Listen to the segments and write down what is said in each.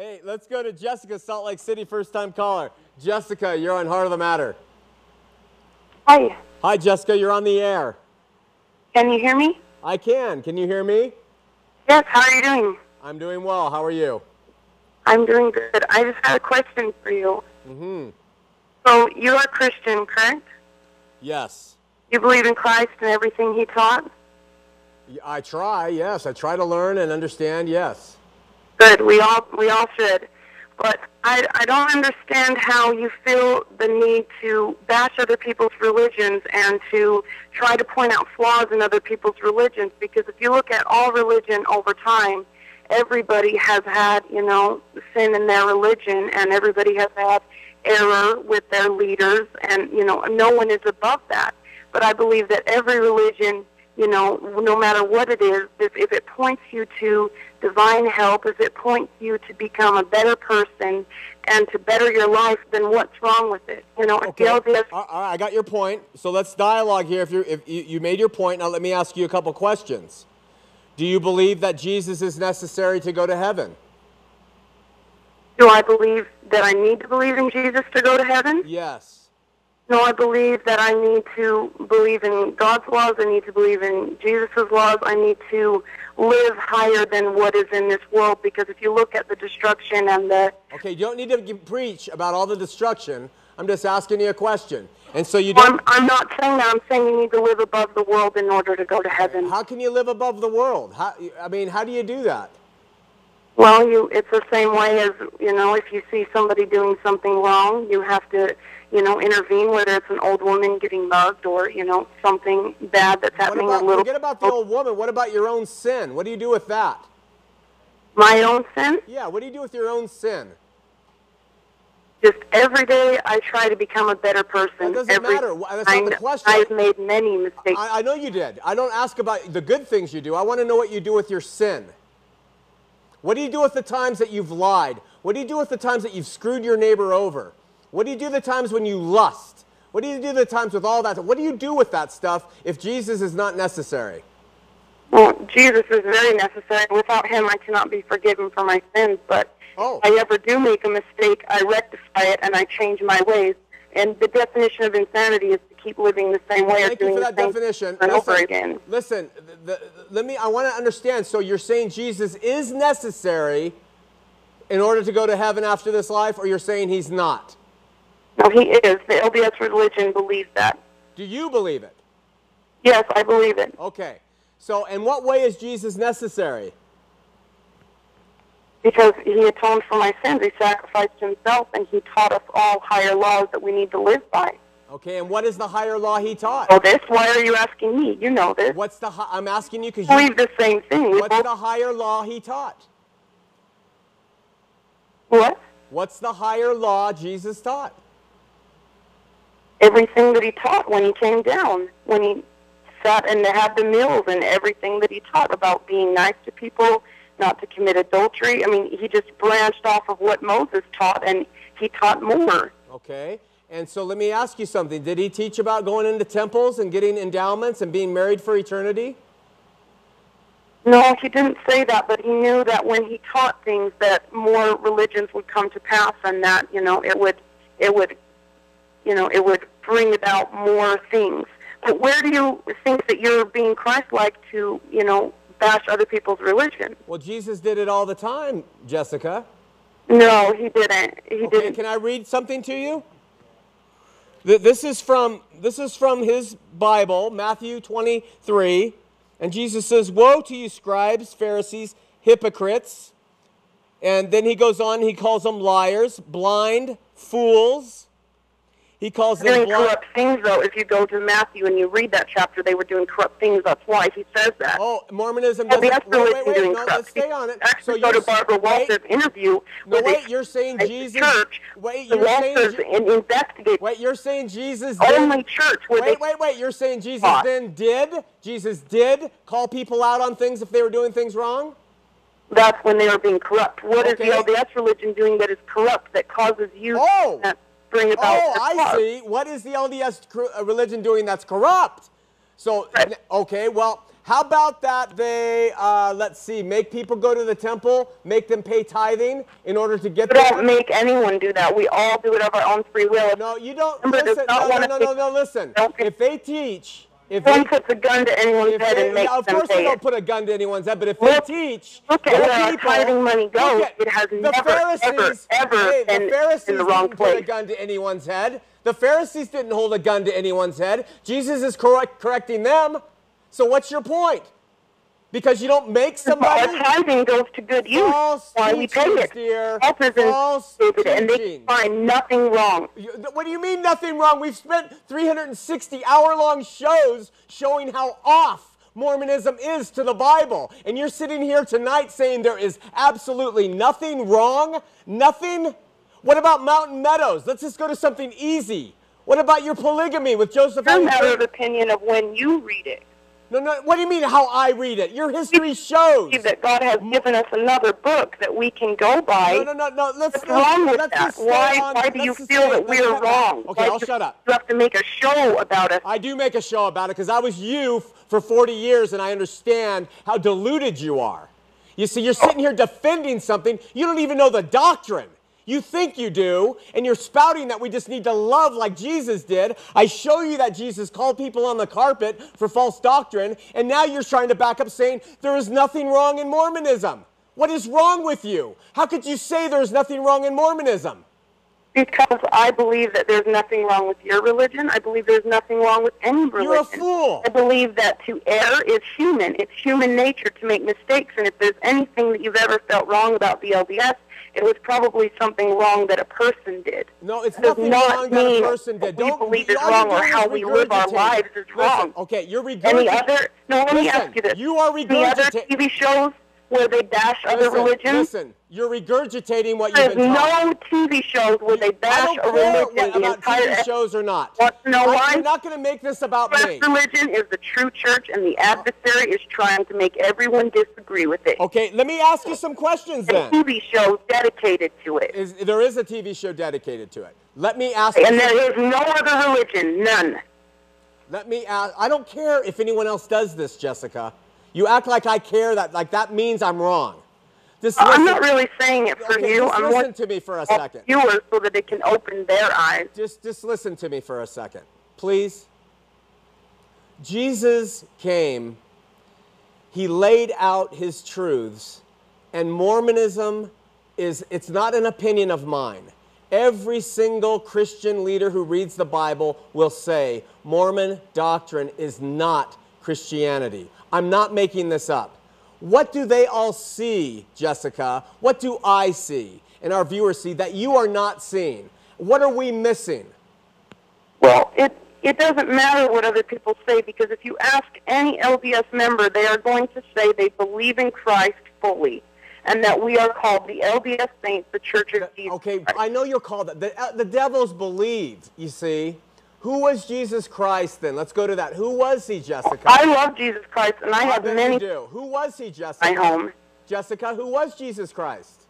Hey, let's go to Jessica, Salt Lake City, first time caller. Jessica, you're on Heart of the Matter. Hi, Hi, Jessica, you're on the air. can you hear me? I can. Can you hear me? Yes, how are you doing? I'm doing well. How are you? I'm doing good. I just had a question for you. Mm-hmm. So, you are Christian, correct? Yes. You believe in Christ and everything he taught? I try, yes. I try to learn and understand, yes. Good, we all we all should. But I, I don't understand how you feel the need to bash other people's religions and to try to point out flaws in other people's religions because if you look at all religion over time, everybody has had, you know, sin in their religion and everybody has had error with their leaders and, you know, no one is above that. But I believe that every religion you know, no matter what it is, if, if it points you to divine help, if it points you to become a better person and to better your life, then what's wrong with it? You know, Okay. All right, I got your point. So let's dialogue here. If, you're, if you, you made your point, now let me ask you a couple questions. Do you believe that Jesus is necessary to go to heaven? do I believe that I need to believe in Jesus to go to heaven? Yes. No, I believe that I need to believe in God's laws. I need to believe in Jesus' laws. I need to live higher than what is in this world because if you look at the destruction and the Okay, you don't need to g- preach about all the destruction. I'm just asking you a question. And so you don't. I'm, I'm not saying that. I'm saying you need to live above the world in order to go to heaven. How can you live above the world? How, I mean, how do you do that? Well, you it's the same way as you know if you see somebody doing something wrong, you have to you know intervene. Whether it's an old woman getting mugged or you know something bad that's What happening about, a little. forget about the old woman. What about your own sin? What do you do with that? My own sin. Yeah, what do you do with your own sin? Just every day, I try to become a better person. That doesn't every matter. That's not the question. I've made many mistakes. I, I know you did. I don't ask about the good things you do. I want to know what you do with your sin. What do you do with the times that you've lied? What do you do with the times that you've screwed your neighbor over? What do you do the times when you lust? What do you do the times with all that? What do you do with that stuff if Jesus is not necessary? Well, Jesus is very necessary. Without him, I cannot be forgiven for my sins. But Oh. if I ever do make a mistake, I rectify it and I change my ways. And the definition of insanity is keep living the same way or Thank you doing for the that same definition. over Listen, again. listen the, the, let me. I want to understand. So you're saying Jesus is necessary in order to go to heaven after this life, or you're saying he's not? No, he is. The LDS religion believes that. Do you believe it? Yes, I believe it. Okay. So, in what way is Jesus necessary? Because he atoned for my sins. He sacrificed himself and he taught us all higher laws that we need to live by. Okay, and what is the higher law he taught? Well, this, why are you asking me? You know this. What's the? I'm asking you because you. believe the same thing. We What's both- the higher law he taught? what? What's the higher law Jesus taught? everything that he taught when he came down, when he sat and had the meals and everything that he taught about being nice to people, not to commit adultery. I mean, he just branched off of what Moses taught and he taught more. Okay. And so let me ask you something. Did he teach about going into temples and getting endowments and being married for eternity? No, he didn't say that, but he knew that when he taught things that more religions would come to pass and that, you know, it would it would you know, it would bring about more things. But where do you think that you're being Christ-like to, you know, bash other people's religion? Well, Jesus did it all the time, Jessica. No, he didn't. He Okay, didn't. can I read something to you? Th- This is from this is from his Bible, Matthew 23, and Jesus says, "Woe to you scribes, Pharisees, hypocrites." And then he goes on, he calls them liars, blind, fools. He calls them doing blind. corrupt things, though. If you go to Matthew and you read that chapter, they were doing corrupt things. That's why he says that. Oh, Mormonism Well, doesn't. that's Wait, wait, wait. doing No, corrupt let's stay on it. Actually, go you're to Barbara wait, Walters' interview. No, wait. You're saying the Jesus. Church, Wait, you're saying. Walters Je- and investigate Wait, you're saying Jesus did. only church where Wait, they wait, wait. You're saying Jesus Taught. then did? Jesus did call people out on things if they were doing things wrong? that's when they were being corrupt. What is Okay. the LDS religion doing that is corrupt that causes you Oh. Bring about Oh, I see. What is the LDS uh, religion doing that's corrupt? So, Right. okay, well, How about that they, uh, let's see, make people go to the temple, make them pay tithing in order to get there? don't make anyone do that. We all do it of our own free will. No, you don't. Remember, Listen, no, no, no, no, no, listen. If they teach, if one puts a gun to anyone's head they, and makes yeah, of them course they don't it. put a gun to anyone's head, but if Look- they teach, look at the where people, tithing money goes. at- It has the never, Pharisees, ever, ever hey, been the Pharisees in the wrong didn't put a gun to anyone's head. The Pharisees didn't hold a gun to anyone's head. Jesus is correct, correcting them. So what's your point? Because you don't make somebody. Our tithing goes to good use. False Why we pay it. dear. Help is False stupid, and they find nothing wrong. What do you mean nothing wrong? We've spent 360 hour long shows showing how off Mormonism is to the Bible. And you're sitting here tonight saying there is absolutely nothing wrong? Nothing? What about Mountain Meadows? Let's just go to something easy. What about your polygamy with Joseph? It's a matter of opinion of when you read it. No, no. What do you mean how I read it? Your history shows. That God has given us another book that we can go by. No, no, no, no. Let's, What's wrong with let's that? Why, on- why do you feel stay- that we're wrong? Okay, Why I'll shut up. You have to make a show about us. I do make a show about it because I was you for 40 years and I understand how deluded you are. You see, you're sitting here defending something, you don't even know the doctrine. You think you do, and you're spouting that we just need to love like Jesus did. I show you that Jesus called people on the carpet for false doctrine, and now you're trying to back up saying there is nothing wrong in Mormonism. What is wrong with you? How could you say there's nothing wrong in Mormonism? Because I believe that there's nothing wrong with your religion. I believe there's nothing wrong with any religion. You're a fool. I believe that to err is human. It's human nature to make mistakes. And if there's anything that you've ever felt wrong about the LDS, it was probably something wrong that a person did. No, it's It nothing not wrong that a person did. Don't believe is wrong or how we live our lives is Listen, wrong. Okay, you're Any other? No, let me ask you this. you are Any other TV shows where they bash other religions? Listen, you're regurgitating what you've There's been taught. no TV shows where they bash a religion. what, the about entire TV shows or not. Want to know I- why? You're not going to make this about me. religion is the true church, and the adversary is trying to make everyone disagree with it. Okay, let me ask you some questions A then. TV show dedicated to it, Is, there is a TV show dedicated to it. Let me ask and there is no other religion, none. Let me ask. I don't care if anyone else does this, Jessica. You act like I care. That like that means I'm wrong. Just I'm not really saying it for Okay, you. just I'm listen to me for a second. viewers so that they can open their eyes. just just listen to me for a second please jesus came he laid out his truths and mormonism is it's not an opinion of mine every single christian leader who reads the bible will say mormon doctrine is not christianity i'm not making this up what do they all see jessica what do i see and our viewers see that you are not seeing what are we missing Well, it it doesn't matter what other people say because if you ask any LDS member, they are going to say they believe in Christ fully, and that we are called the LDS Saints, the Church of Jesus. Okay, Christ. I know you're called that. The, uh, the devils believe, you see. Who was Jesus Christ then? Let's go to that. Who was he, Jessica? I love Jesus Christ, and I I have many you do. Who was he, Jessica? my home. Jessica, who was Jesus Christ?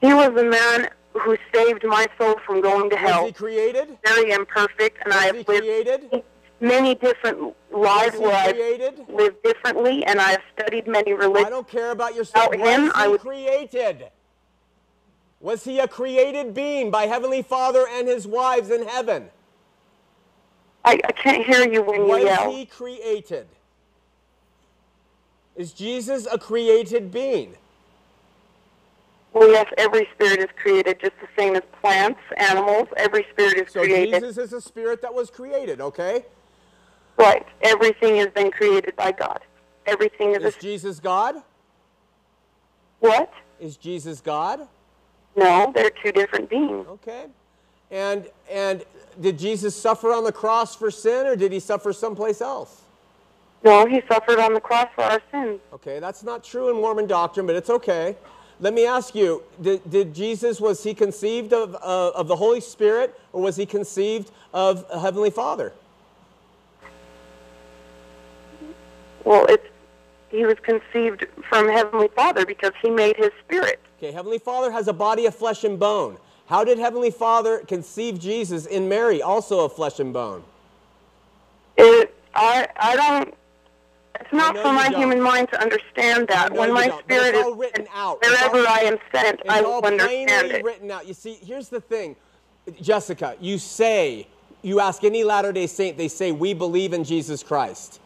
He was the man who saved my soul from going to hell. Was he created? Very imperfect, and I have lived created? many different lives Was he where I've lived differently, and I have studied many religions. I don't care about your. Without Was him, he I would- created? Was he a created being by Heavenly Father and his wives in heaven? I, I can't hear you when you Was yell. he created? Is Jesus a created being? Well, yes, every spirit is created just the same as plants, animals. Every spirit is So created. Jesus is a spirit that was created, okay? Right. Everything has been created by God. Everything is Is a Jesus God? what? Is Jesus God? No, they're two different beings. Okay. And and did Jesus suffer on the cross for sin or did he suffer someplace else? No, he suffered on the cross for our sins. Okay, that's not true in Mormon doctrine, but it's okay. Let me ask you, did, did Jesus, was he conceived of, uh, of the Holy Spirit or was he conceived of a Heavenly Father? Well, it's he was conceived from Heavenly Father because he made his spirit. Okay, Heavenly Father has a body of flesh and bone. How did Heavenly Father conceive Jesus in Mary, also of flesh and bone? It, I I don't It's not for my don't. human mind to understand that. When my don't, spirit is written out. Wherever all- I am sent, I will understand plainly it. written out. You see, here's the thing, Jessica. You say, you ask any Latter Day Saint, they say we believe in Jesus Christ,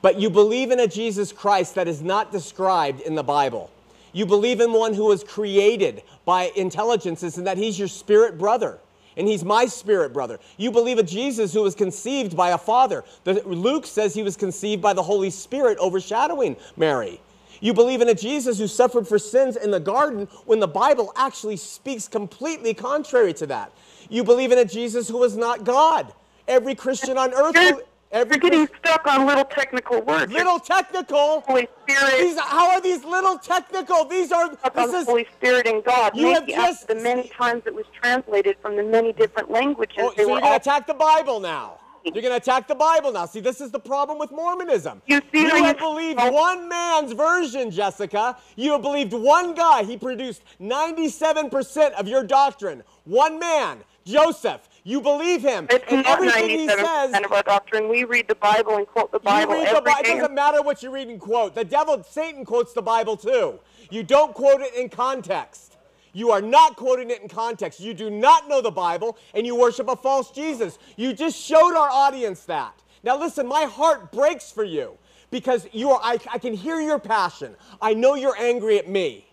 but you believe in a Jesus Christ that is not described in the Bible. You believe in one who was created by intelligences and that he's your spirit brother. And he's my spirit brother. You believe a Jesus who was conceived by a father. The, Luke says he was conceived by the Holy Spirit overshadowing Mary. You believe in a Jesus who suffered for sins in the garden when the Bible actually speaks completely contrary to that. You believe in a Jesus who was not God. Every Christian on earth, every you're getting stuck on little technical words. little technical. Holy Spirit. These, how are these little technical? These are. stuck This is. Holy Spirit and God. You have Maybe just- the many times it was translated from the many different languages, Oh, so you're going to attack the Bible now. You're going to attack the Bible now. See, this is the problem with Mormonism. You see you- have believed one man's version, Jessica. You have believed one guy. He produced 97% of your doctrine. One man, Joseph. You believe him. It's and not everything he 97% says. of our doctrine. We read the Bible and quote the Bible you read the every Bible. It doesn't matter what you read and quote. The devil, Satan quotes the Bible too. You don't quote it in context. You are not quoting it in context. You do not know the Bible and you worship a false Jesus. You just showed our audience that. Now listen, my heart breaks for you because you are I, I can hear your passion. I know you're angry at me.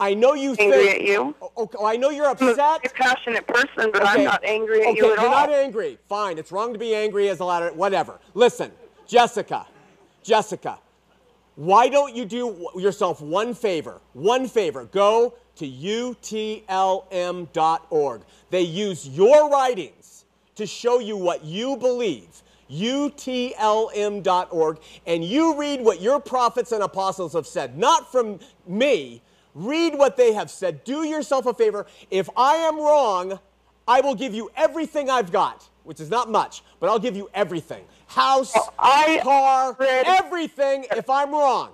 I know you Angry think at you? Oh, oh, oh I know you're upset. I'm a passionate person, but Okay. I'm not angry at okay, you at you're all. not angry. Fine. It's wrong to be angry as a lot of Whatever. Listen, Jessica, Jessica, why don't you do yourself one favor? One favor. Go to utlm.org. They use your writings to show you what you believe. utlm.org and you read what your prophets and apostles have said, not from me. Read what they have said. Do yourself a favor. If I am wrong, I will give you everything I've got, which is not much, but I'll give you everything. House, I car, read- everything if I'm wrong.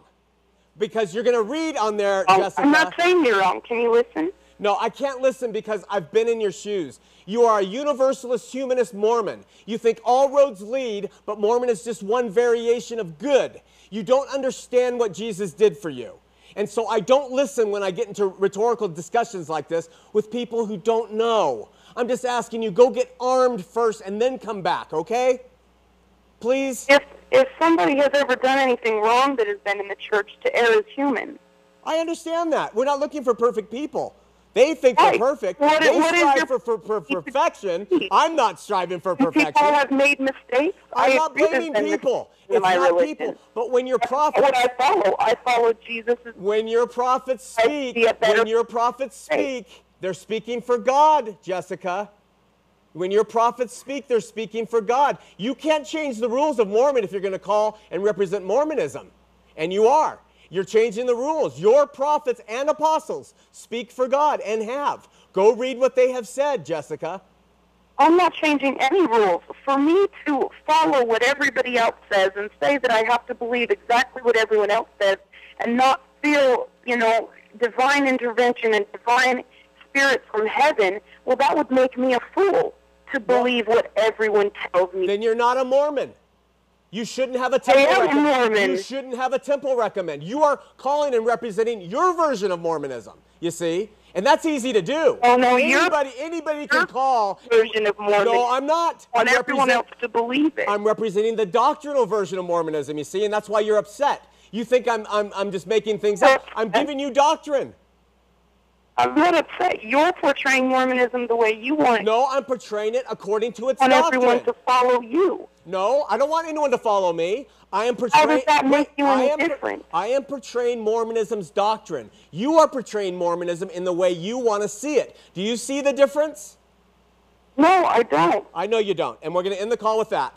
Because you're going to read on there, Oh, Jessica. I'm not saying you're wrong. Can you listen? No, I can't listen because I've been in your shoes. You are a universalist humanist Mormon. You think all roads lead, but Mormon is just one variation of good. You don't understand what Jesus did for you. And so I don't listen when I get into rhetorical discussions like this with people who don't know. I'm just asking you, go get armed first and then come back, okay? Please? If if somebody has ever done anything wrong that has been in the church, to err is human. I understand that. We're not looking for perfect people. They think Right. they're perfect. What they what strive your- for, for, for perfection. I'm not striving for perfection. People have made mistakes. I'm I not blaming people. It's not religion. people. But when your prophets, what I follow. I follow Jesus' when your prophets speak, see a better when your prophets speak, they're speaking for God, Jessica. When your prophets speak, they're speaking for God. You can't change the rules of Mormon if you're going to call and represent Mormonism. And you are. You're changing the rules. Your prophets and apostles speak for God and have. Go read what they have said, Jessica. I'm not changing any rules. For me to follow what everybody else says and say that I have to believe exactly what everyone else says and not feel, you know, divine intervention and divine spirit from heaven, well, that would make me a fool to believe what everyone tells me. then you're not a Mormon. You shouldn't have a temple. am recommend. Mormon. You shouldn't have a temple recommend. You are calling and representing your version of Mormonism. You see, and that's easy to do. Oh, no, anybody, anybody can call. version of Mormon. No, I'm not. want I'm everyone else to believe it. I'm representing the doctrinal version of Mormonism. You see, and that's why you're upset. You think I'm, I'm, I'm just making things up. I'm giving you doctrine. I'm not upset. You're portraying Mormonism the way you want it. No, I'm portraying it according to its I want doctrine. everyone to follow you. No, I don't want anyone to follow me. I am portraying. How does that make you I any am, different? I am portraying Mormonism's doctrine. You are portraying Mormonism in the way you want to see it. Do you see the difference? No, I don't. I know you don't. And we're going to end the call with that.